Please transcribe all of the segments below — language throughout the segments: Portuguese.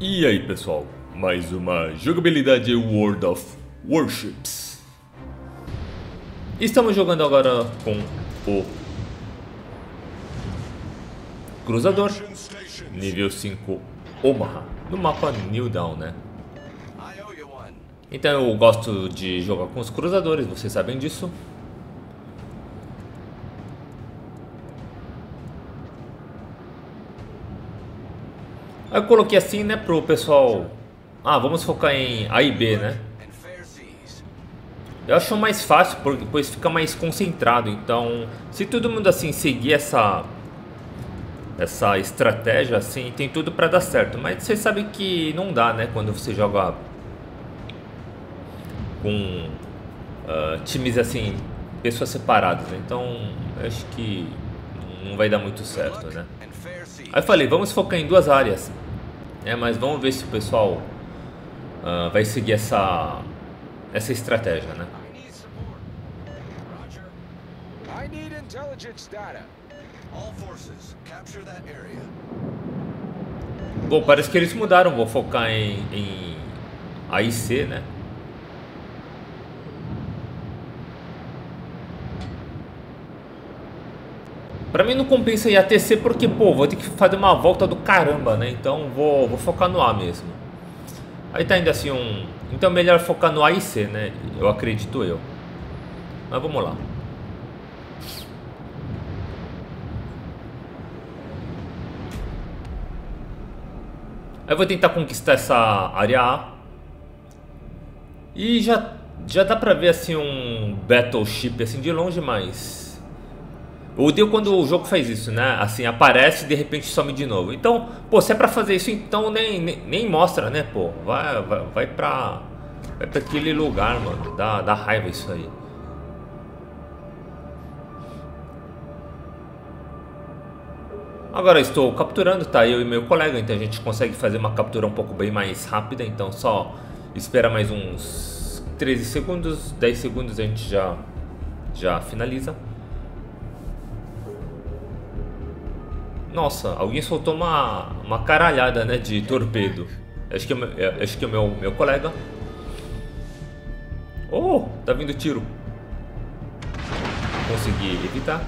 E aí pessoal, mais uma jogabilidade World of Warships. Estamos jogando agora com o Cruzador, nível 5 Omaha, no mapa New Dawn, né? Então eu gosto de jogar com os cruzadores, vocês sabem disso. Eu coloquei assim, né, pro pessoal... Ah, vamos focar em A e B, né? Eu acho mais fácil, porque depois fica mais concentrado. Então, se todo mundo assim seguir essa essa estratégia assim, tem tudo para dar certo. Mas vocês sabem que não dá, né, quando você joga com uh, times assim, pessoas separadas. Né? Então, acho que não vai dar muito certo, né? Aí eu falei, vamos focar em duas áreas. É, mas vamos ver se o pessoal uh, vai seguir essa, essa estratégia, né? Bom, parece que eles mudaram, vou focar em, em AIC, né? Pra mim não compensa ir ATC porque, pô, vou ter que fazer uma volta do caramba, né? Então vou, vou focar no A mesmo. Aí tá ainda assim um... Então é melhor focar no A e C, né? Eu acredito eu. Mas vamos lá. Aí eu vou tentar conquistar essa área A. E já, já dá pra ver assim um battleship assim de longe, mas odeio quando o jogo faz isso, né? Assim, aparece e de repente some de novo. Então, pô, se é pra fazer isso, então nem, nem, nem mostra, né, pô? Vai, vai, vai pra. Vai pra aquele lugar, mano. Dá, dá raiva isso aí. Agora estou capturando, tá? Eu e meu colega, então a gente consegue fazer uma captura um pouco bem mais rápida. Então só espera mais uns 13 segundos, 10 segundos a gente já, já finaliza. Nossa, alguém soltou uma, uma caralhada, né, de torpedo. Acho que é, meu, é, acho que é o meu, meu colega. Oh, tá vindo tiro. Consegui evitar.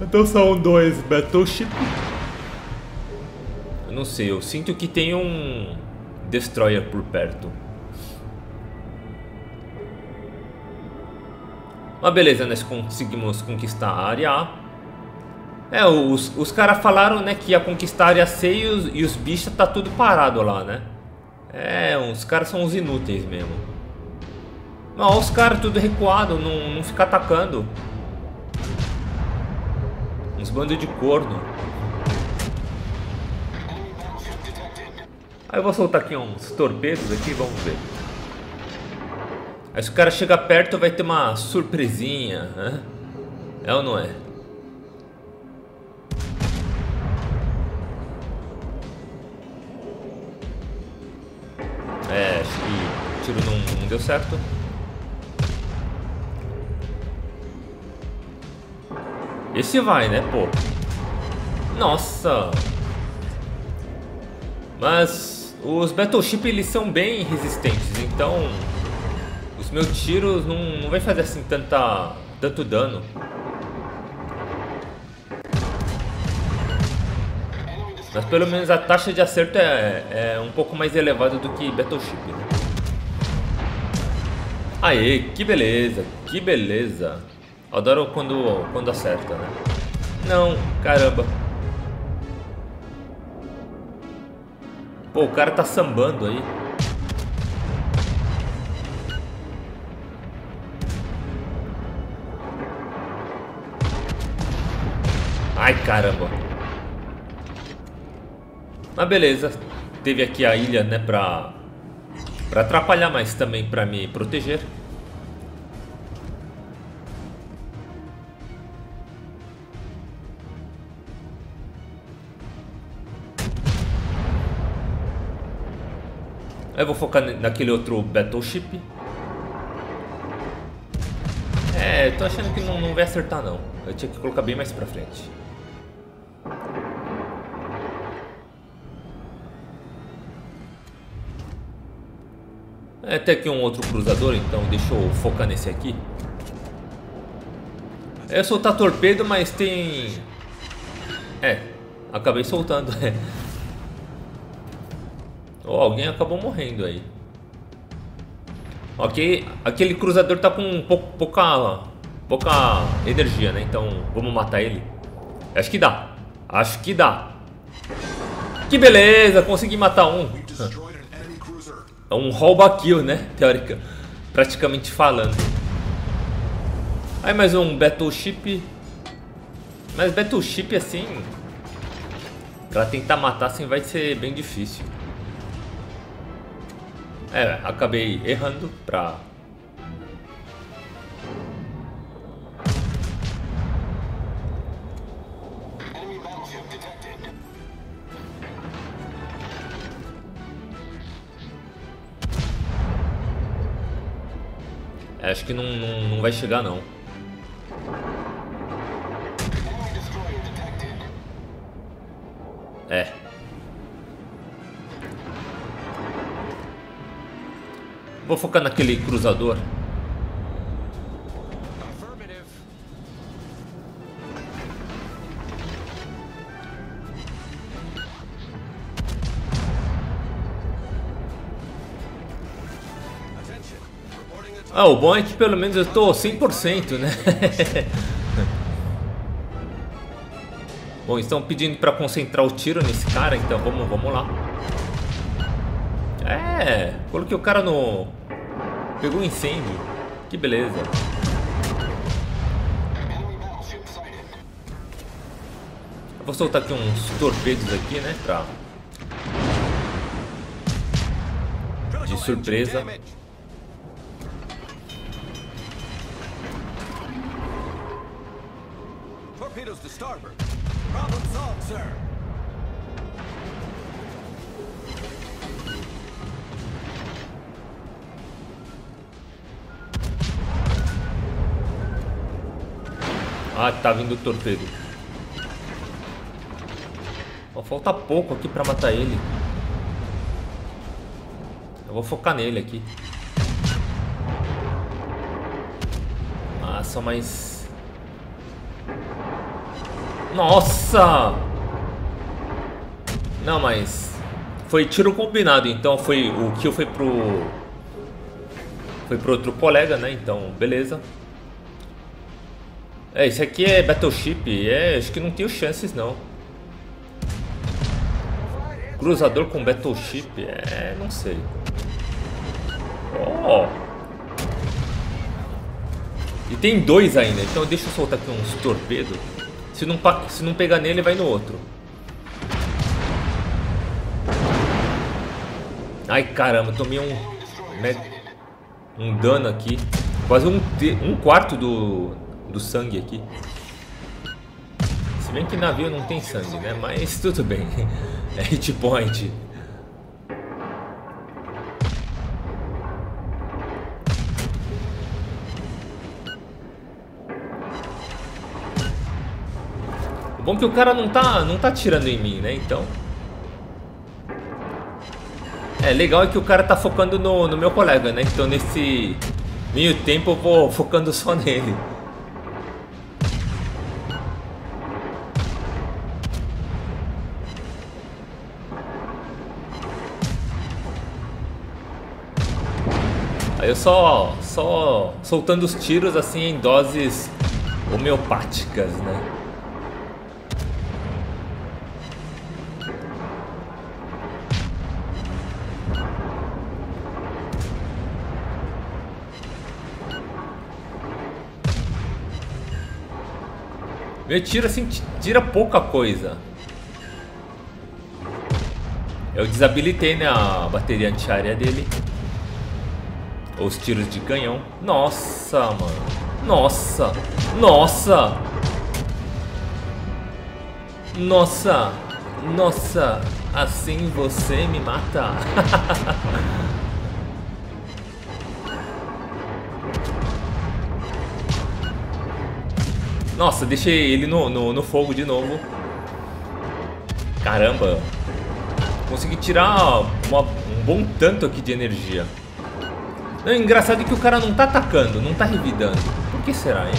Então são dois Battleship. Eu não sei, eu sinto que tem um Destroyer por perto. Mas beleza, nós conseguimos conquistar a área A. É, os, os caras falaram, né, que ia conquistar a C e os, os bichos tá tudo parado lá, né? É, os caras são uns inúteis mesmo. Não, os caras tudo recuado, não, não fica atacando. Uns bandos de corno. Aí eu vou soltar aqui uns torpedos aqui, vamos ver. Aí se o cara chegar perto vai ter uma surpresinha, né? É ou não? É, tiro não, não deu certo. Esse vai, né, pô? Nossa! Mas os Battleship eles são bem resistentes, então os meus tiros não, não vai fazer assim tanta, tanto dano. Mas pelo menos a taxa de acerto é, é um pouco mais elevada do que Battleship. Né? Aê, que beleza, que beleza. Adoro quando, quando acerta, né? Não, caramba. Pô, o cara tá sambando aí. Ai, caramba. Mas beleza, teve aqui a ilha, né, pra, pra atrapalhar, mas também pra me proteger. Eu vou focar naquele outro Battleship. É, tô achando que não, não vai acertar não. Eu tinha que colocar bem mais pra frente. É, até aqui um outro cruzador, então deixa eu focar nesse aqui. É soltar torpedo, mas tem... É, acabei soltando. É é. Oh, alguém acabou morrendo aí. Ok, aquele cruzador tá com pouca, pouca energia, né? Então vamos matar ele. Acho que dá. Acho que dá. Que beleza, consegui matar um. É um rouba kill, né? Teórica. Praticamente falando. Aí mais um Battleship. Mas Battleship assim. Pra tentar matar assim vai ser bem difícil. É, acabei errando pra... É, acho que não, não, não vai chegar não. Vou focar naquele cruzador. Ah, o bom é que pelo menos eu estou 100%, né? bom, estão pedindo para concentrar o tiro nesse cara, então vamos, vamos lá. É, coloquei o cara no... Pegou um incêndio. Que beleza. Vou soltar aqui uns torpedos aqui, né, pra... De surpresa. Torpedoes to starboard. Problem solved, sir. Ah, tá vindo o torpedo. Ó, falta pouco aqui pra matar ele. Eu vou focar nele aqui. Ah, só mais... Nossa! Não, mas... Foi tiro combinado, então foi... O kill foi pro... Foi pro outro colega, né? Então, beleza. É, isso aqui é Battleship, é, acho que não tenho chances não. Cruzador com Battleship, é, não sei. Oh. E tem dois ainda, então deixa eu soltar aqui uns torpedos. Se não, se não pegar nele, vai no outro. Ai caramba, tomei um, um dano aqui. Quase um, um quarto do, do sangue aqui. Se bem que navio não tem sangue, né? Mas tudo bem. É hit point. O bom é que o cara não tá, não tá tirando em mim, né? Então... É, legal é que o cara tá focando no, no meu colega, né? Então nesse meio tempo eu vou focando só nele. Eu só, só soltando os tiros assim em doses homeopáticas, né? Meu tiro assim tira pouca coisa. Eu desabilitei né, a bateria antiaérea dele. Os tiros de canhão. Nossa, mano. Nossa. Nossa. Nossa. Nossa. Assim você me mata. Nossa, deixei ele no, no, no, fogo de novo. Caramba. Consegui tirar uma, um bom tanto aqui de energia. Não, engraçado é que o cara não tá atacando, não tá revidando. Por que será, hein?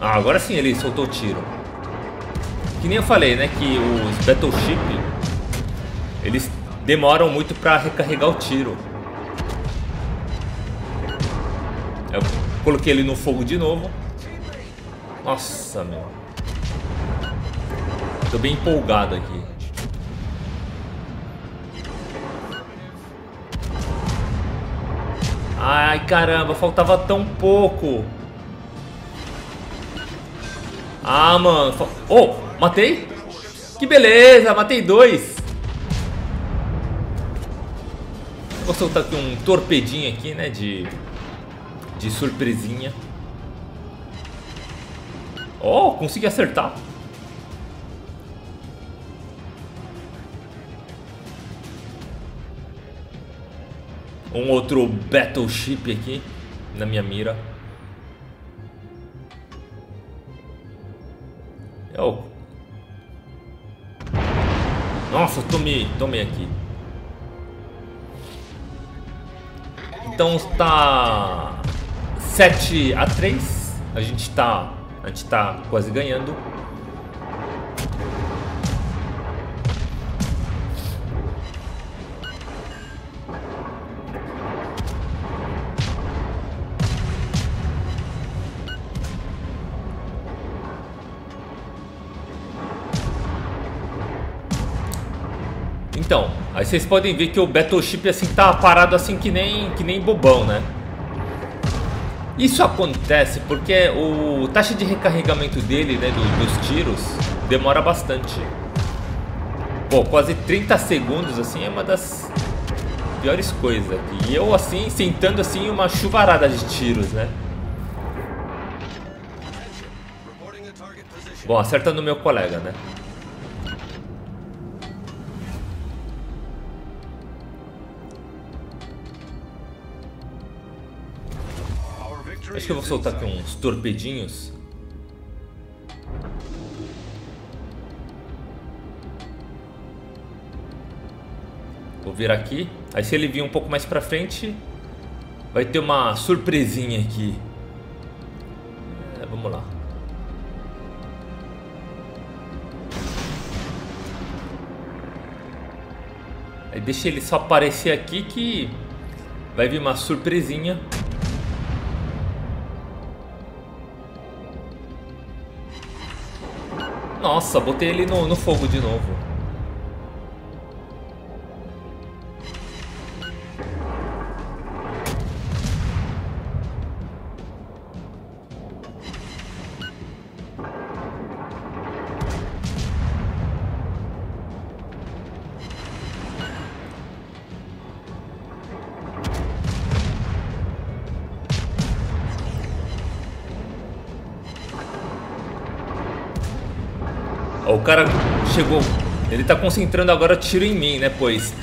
Ah, agora sim ele soltou o tiro. Que nem eu falei, né? Que os Battleship eles demoram muito pra recarregar o tiro. Eu coloquei ele no fogo de novo. Nossa, meu. Tô bem empolgado aqui. Ai, caramba, faltava tão pouco. Ah, mano. Oh, matei? Que beleza, matei dois. Vou soltar aqui um torpedinho aqui, né, de, de surpresinha. Oh, consegui acertar. Um outro Battleship aqui na minha mira. Oh. Nossa, tomei, tomei aqui. Então está 7 a 3. A gente está a gente tá quase ganhando. Então, aí vocês podem ver que o Battleship assim tá parado assim que nem, que nem bobão, né? Isso acontece porque o taxa de recarregamento dele, né, do, dos tiros, demora bastante. Pô, quase 30 segundos assim é uma das piores coisas. E eu assim, sentando assim uma chuvarada de tiros, né? Bom, acerta no meu colega, né? Acho que eu vou soltar aqui uns torpedinhos. Vou vir aqui. Aí se ele vir um pouco mais pra frente, vai ter uma surpresinha aqui. É, vamos lá. Aí deixa ele só aparecer aqui que vai vir uma surpresinha. Nossa, botei ele no, no fogo de novo. O cara chegou. Ele tá concentrando agora tiro em mim, né? Pois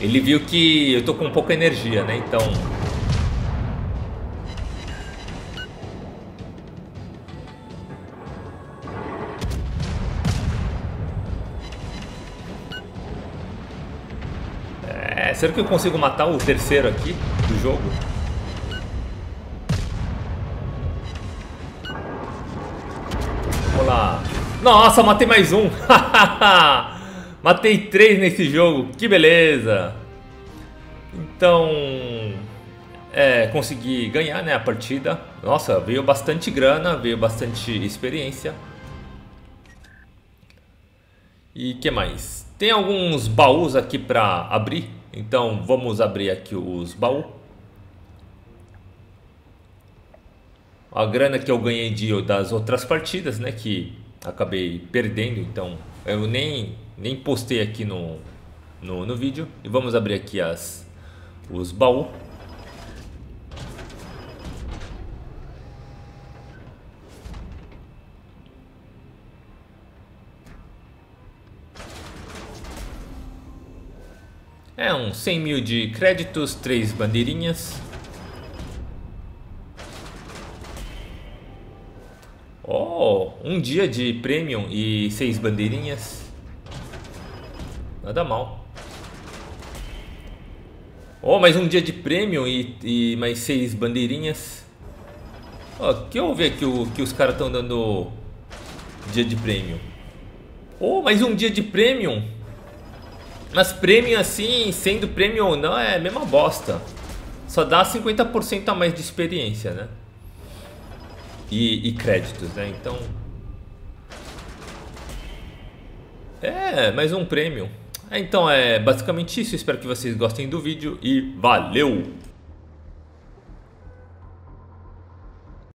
ele viu que eu tô com pouca energia, né? Então. É, será que eu consigo matar o terceiro aqui do jogo? Nossa, matei mais um. matei três nesse jogo. Que beleza. Então, é, consegui ganhar né, a partida. Nossa, veio bastante grana, veio bastante experiência. E que mais? Tem alguns baús aqui para abrir. Então, vamos abrir aqui os baús. A grana que eu ganhei de, das outras partidas, né? Que acabei perdendo, então eu nem, nem postei aqui no, no, no vídeo. E vamos abrir aqui as, os baús. É uns 100 mil de créditos, três bandeirinhas. Um dia de premium e seis bandeirinhas. Nada mal. Oh, mais um dia de prêmio e, e mais seis bandeirinhas. Ó, oh, que eu ver que, o, que os caras estão dando dia de prêmio. Oh, mais um dia de prêmio. Mas prêmio assim, sendo prêmio ou não, é a mesma bosta. Só dá 50% a mais de experiência, né? E, e créditos, né? Então... É, mais um prêmio. É, então é basicamente isso. Espero que vocês gostem do vídeo e valeu!